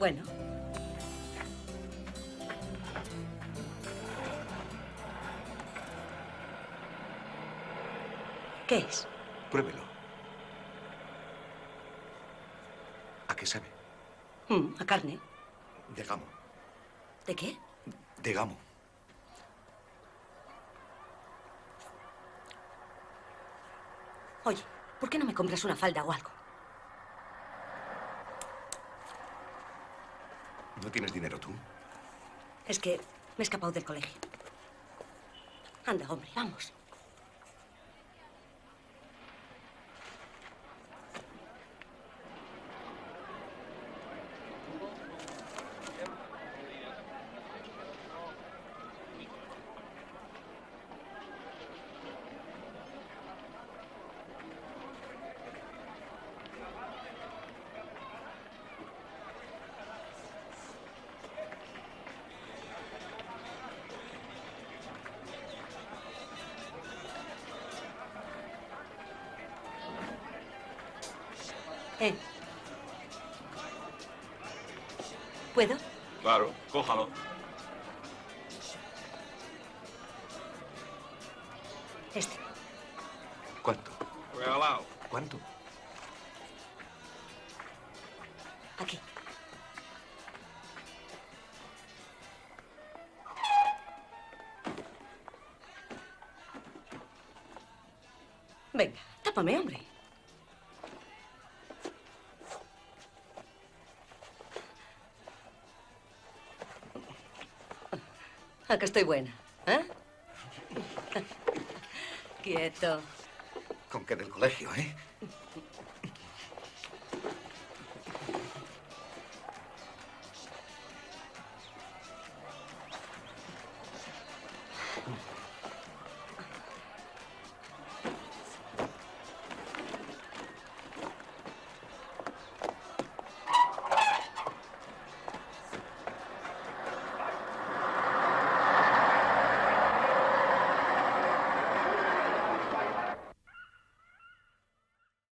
Bueno. ¿Qué es? Pruébelo. ¿A qué sabe? Mm, a carne. De gamo. ¿De qué? De gamo. Oye, ¿por qué no me compras una falda o algo? ¿No tienes dinero tú? Es que me he escapado del colegio. Anda, hombre, vamos. Eh. ¿Puedo? Claro, cójalo. Este. ¿Cuánto? Regalado. ¿Cuánto? Aquí. Venga, tápame, hombre. Acá estoy buena, ¿eh? Quieto. Con que del colegio, ¿eh?